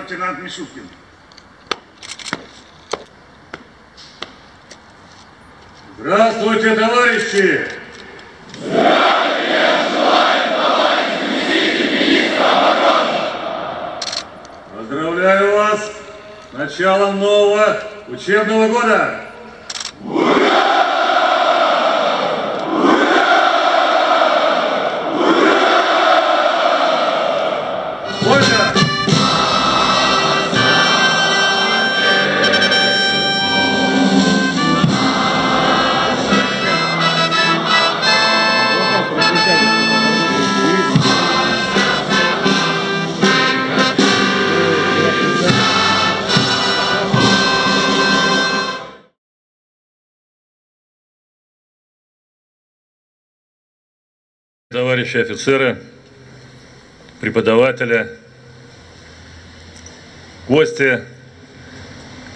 лейтенант Мишуткин. Здравствуйте, товарищи! Поздравляю вас с началом нового учебного года! Товарищи офицеры, преподаватели, гости,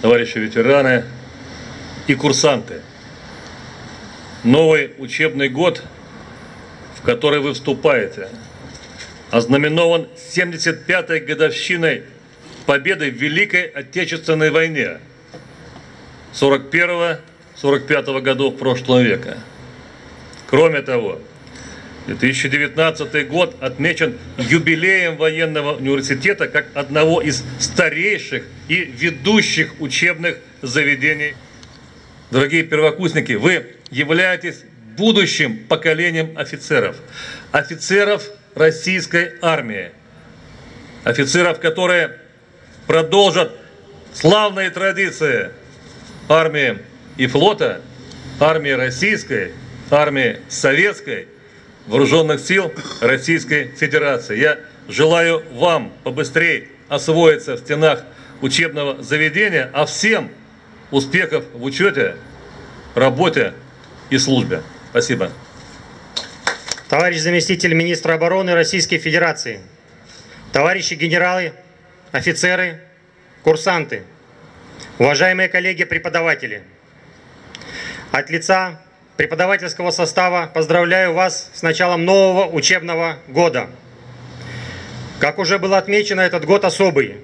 товарищи ветераны и курсанты. Новый учебный год, в который вы вступаете, ознаменован 75-й годовщиной победы в Великой Отечественной войне 41-45 годов прошлого века. Кроме того, 2019 год отмечен юбилеем военного университета как одного из старейших и ведущих учебных заведений. Дорогие первокурсники, вы являетесь будущим поколением офицеров. Офицеров российской армии. Офицеров, которые продолжат славные традиции армии и флота, армии российской, армии советской – Вооруженных сил Российской Федерации. Я желаю вам побыстрее освоиться в стенах учебного заведения, а всем успехов в учете, работе и службе. Спасибо. Товарищ заместитель министра обороны Российской Федерации, товарищи генералы, офицеры, курсанты, уважаемые коллеги-преподаватели, от лица преподавательского состава поздравляю вас с началом нового учебного года. Как уже было отмечено, этот год особый,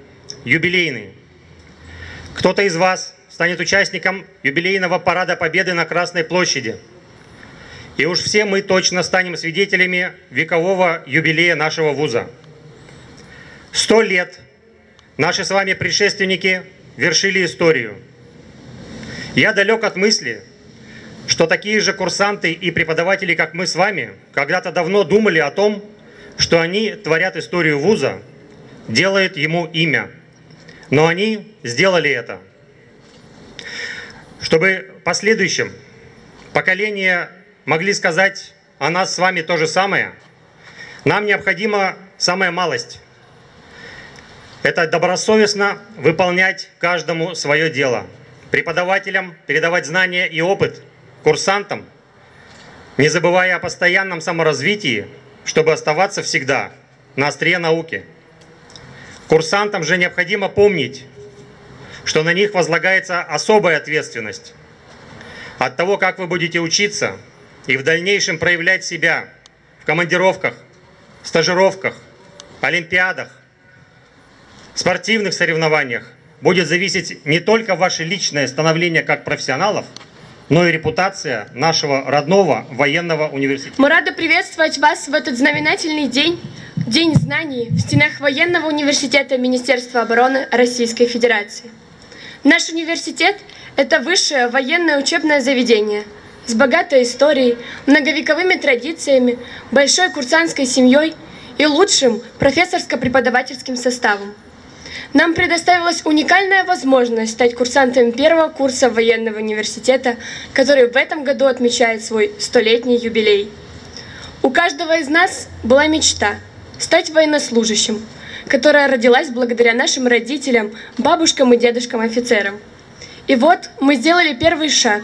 юбилейный. Кто-то из вас станет участником юбилейного парада Победы на Красной площади. И уж все мы точно станем свидетелями векового юбилея нашего вуза. Сто лет наши с вами предшественники вершили историю. Я далек от мысли, что такие же курсанты и преподаватели, как мы с вами, когда-то давно думали о том, что они творят историю вуза, делают ему имя. Но они сделали это. Чтобы последующим поколения могли сказать о нас с вами то же самое, нам необходима самая малость. Это добросовестно выполнять каждому свое дело. Преподавателям передавать знания и опыт – курсантам, не забывая о постоянном саморазвитии, чтобы оставаться всегда на острие науки. Курсантам же необходимо помнить, что на них возлагается особая ответственность. От того, как вы будете учиться и в дальнейшем проявлять себя в командировках, стажировках, олимпиадах, спортивных соревнованиях, будет зависеть не только ваше личное становление как профессионалов – но и репутация нашего родного военного университета. Мы рады приветствовать вас в этот знаменательный день, День знаний в стенах военного университета Министерства обороны Российской Федерации. Наш университет – это высшее военное учебное заведение с богатой историей, многовековыми традициями, большой курсантской семьей и лучшим профессорско-преподавательским составом. Нам предоставилась уникальная возможность стать курсантами первого курса военного университета, который в этом году отмечает свой столетний юбилей. У каждого из нас была мечта стать военнослужащим, которая родилась благодаря нашим родителям, бабушкам и дедушкам-офицерам. И вот мы сделали первый шаг.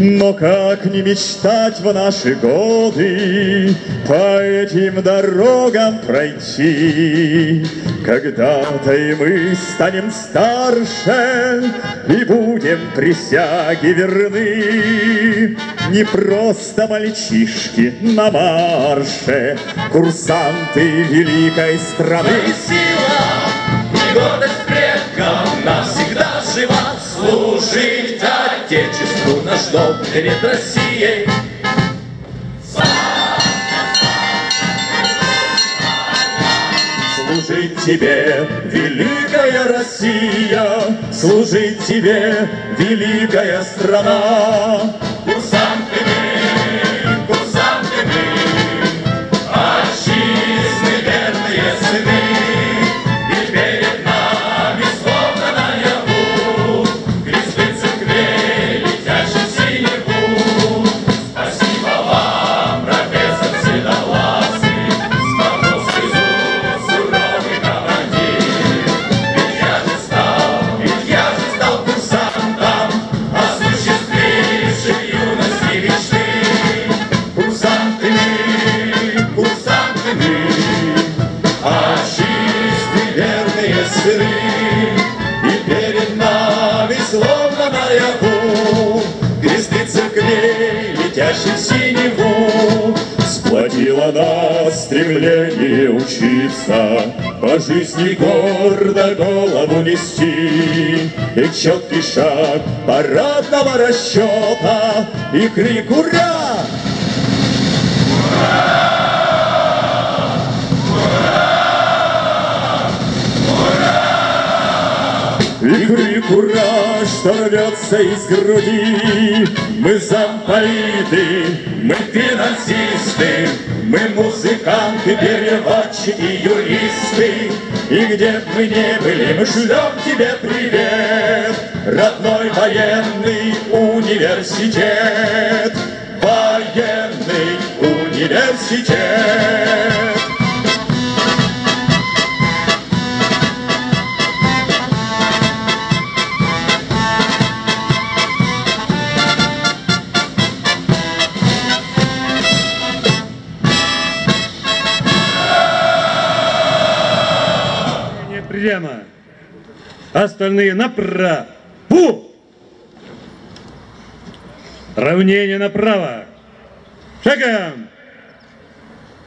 Но как не мечтать в наши годы По этим дорогам пройти Когда-то и мы станем старше И будем присяги верны Не просто мальчишки на марше Курсанты великой страны. сила и гордость предков навсегда жива. Служить Отечеству наш долг перед Россией. Служить тебе, великая Россия, Служить тебе, великая страна. Сплотило нас стремление учиться, По жизни гордо голову нести. И четкий шаг парадного расчета, И крик «Ура!» И крик «Ура!», что рвется из груди. Мы замполиты, Мы финансисты, мы музыканты, переводчики, юристы. И где б мы не были, мы шлем тебе привет, Родной военный университет, Военный университет. Прямо. Остальные направо. Равнение направо. Шагом!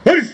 Марш!